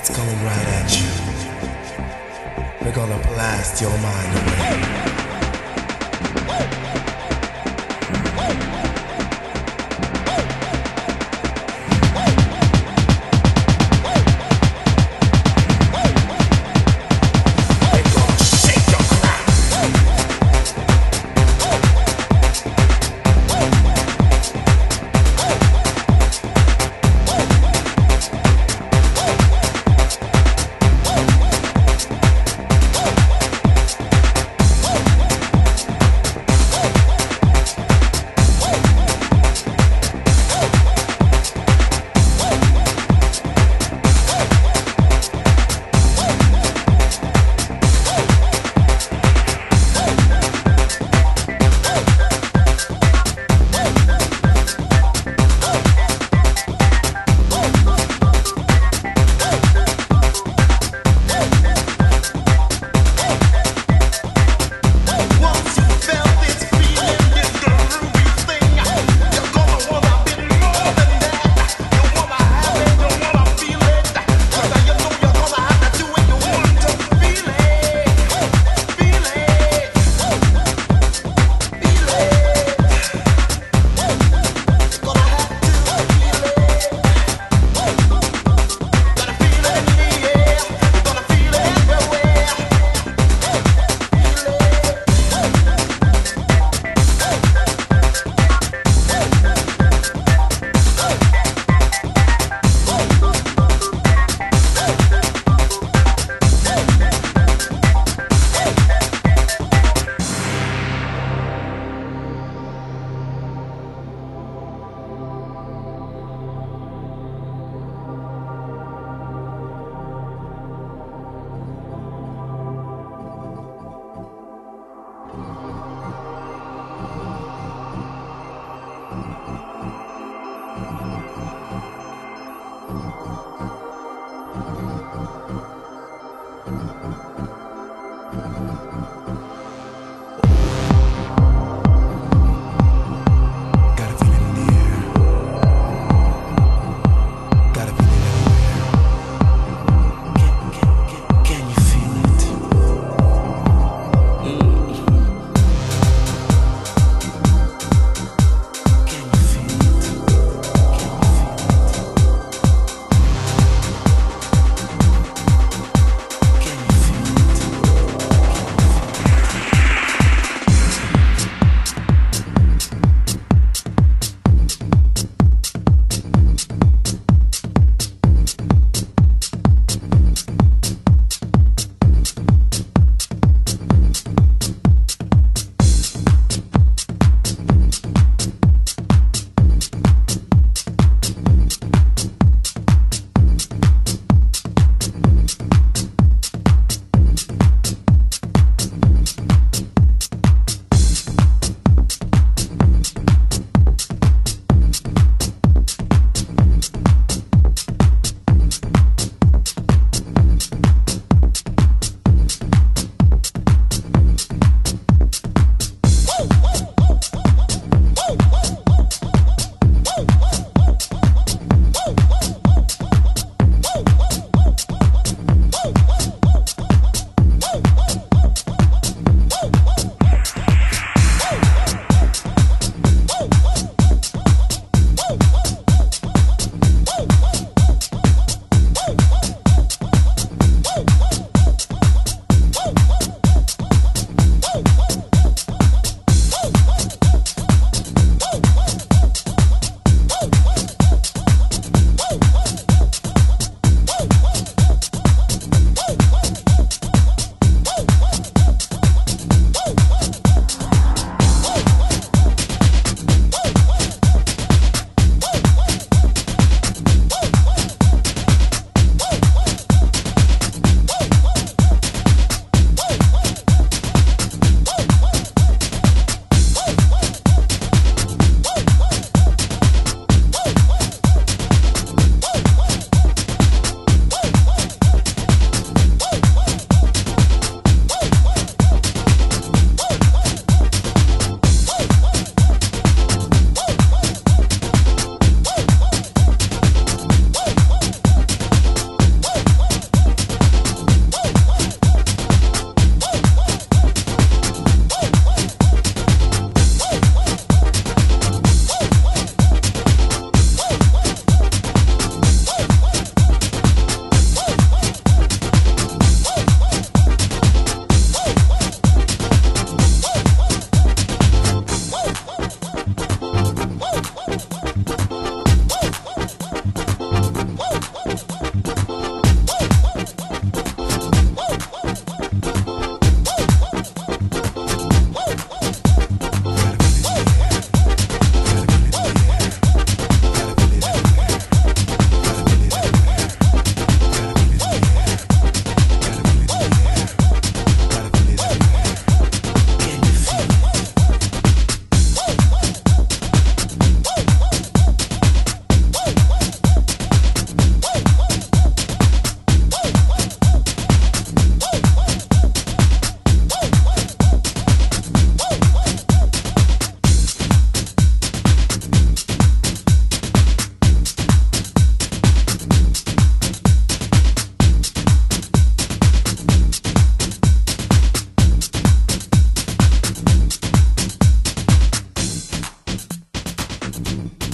It's coming right at you. We're gonna blast your mind away. Mm-hmm.